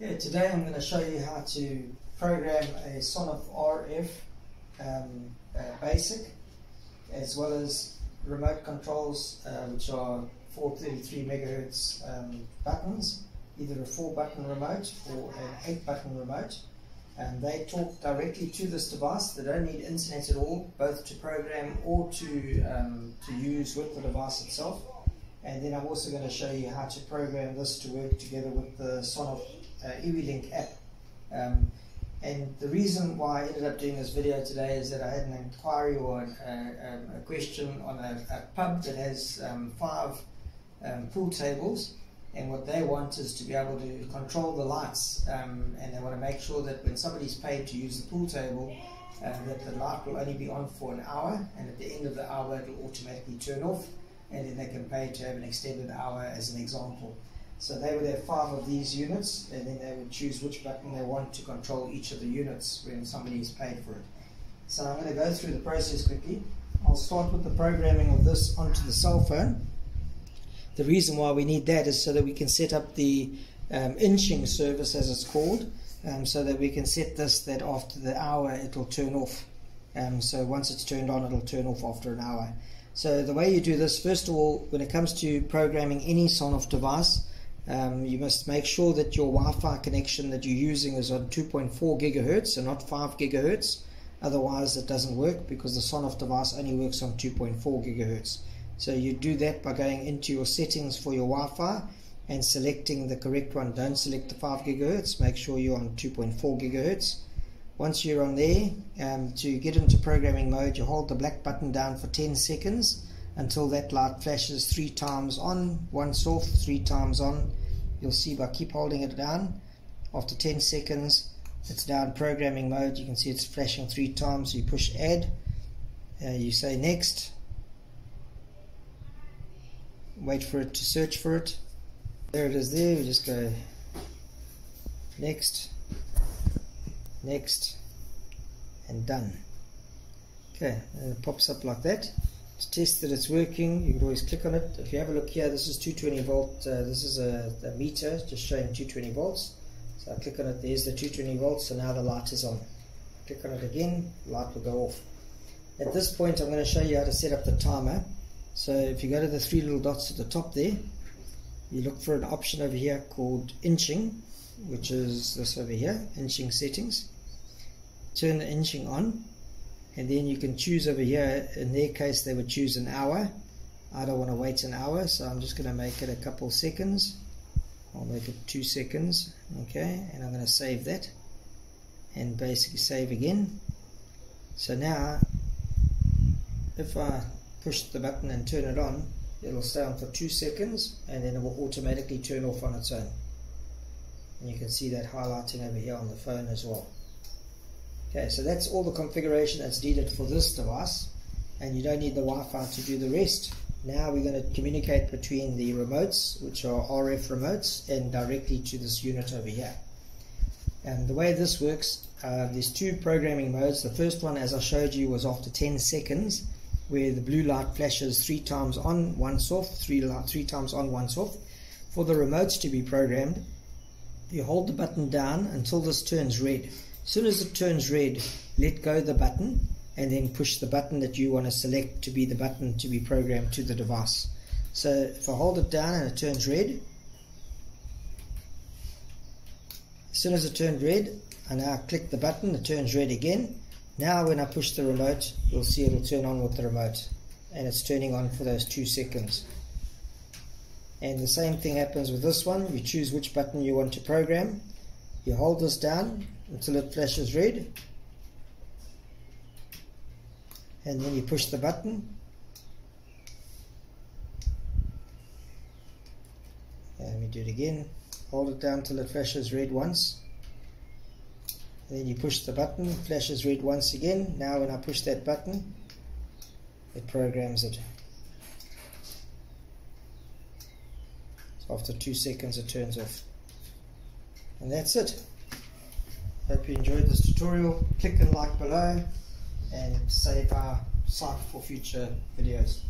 Okay, today I'm going to show you how to program a Sonoff RF um, uh, basic as well as remote controls uh, which are 433 megahertz um, buttons, either a 4 button remote or an 8 button remote. And they talk directly to this device. They don't need internet at all, both to program or to, um, to use with the device itself. And then I'm also going to show you how to program this to work together with the Sonoff uh, eWeLink app. Um, and the reason why I ended up doing this video today is that I had an inquiry or a, a, a question on a, a, pub that has um, five um, pool tables and what they want is to be able to control the lights um, and they want to make sure that when somebody's paid to use the pool table uh, that the light will only be on for an hour and at the end of the hour it will automatically turn off and then they can pay to have an extended hour as an example. So they would have five of these units and then they would choose which button they want to control each of the units when somebody is paid for it. So I'm going to go through the process quickly. I'll start with the programming of this onto the cell phone. The reason why we need that is so that we can set up the um, inching service as it's called um, so that we can set this that after the hour it will turn off. Um, so once it's turned on it will turn off after an hour. So the way you do this, first of all, when it comes to programming any Sonoff device, um, you must make sure that your Wi-Fi connection that you're using is on 2.4 gigahertz and not 5 gigahertz. Otherwise, it doesn't work because the Sonoff device only works on 2.4 gigahertz. So you do that by going into your settings for your Wi-Fi and selecting the correct one. Don't select the 5 gigahertz. Make sure you're on 2.4 gigahertz. Once you're on there, um, to get into programming mode, you hold the black button down for 10 seconds until that light flashes three times on, once off, three times on. You'll see by keep holding it down, after 10 seconds, it's down programming mode. You can see it's flashing three times. You push add, uh, you say next, wait for it to search for it. There it is there, we just go next, next and done okay and it pops up like that to test that it's working you can always click on it. If you have a look here this is 220 volt uh, this is a, a, meter just showing 220 volts. So I click on it there's the 220 volts so now the light is on. Click on it again light will go off. At this point I'm going to show you how to set up the timer. So if you go to the three little dots at the top there you look for an option over here called inching which is this over here inching settings. Turn the inching on and then you can choose over here. In their case they would choose an hour. I don't want to wait an hour so I'm just going to make it a couple seconds. I'll make it two seconds okay? And I'm going to save that and basically save again. So now if I push the button and turn it on it'll stay on for two seconds and then it will automatically turn off on its own. And you can see that highlighting over here on the phone as well Okay, so that's all the configuration that's needed for this device and you don't need the Wi-Fi to do the rest. Now we're going to communicate between the remotes, which are RF remotes, and directly to this unit over here. And the way this works, uh, there's two programming modes. The first one, as I showed you, was after 10 seconds, where the blue light flashes three times on, once off, three, three times on, once off. For the remotes to be programmed, you hold the button down until this turns red. As soon as it turns red, let go the button and then push the button that you want to select to be the button to be programmed to the device. So if I hold it down and it turns red, as soon as it turned red, I now click the button, it turns red again. Now when I push the remote, you'll see it'll turn on with the remote and it's turning on for those two seconds. And the same thing happens with this one. You choose which button you want to program. You hold this down until it flashes red. And then you push the button. And we do it again. Hold it down till it flashes red once. And then you push the button. Flashes red once again. Now when I push that button it programs it. So after two seconds it turns off. And that's it Hope you enjoyed this tutorial. Click the like below and save our site for future videos.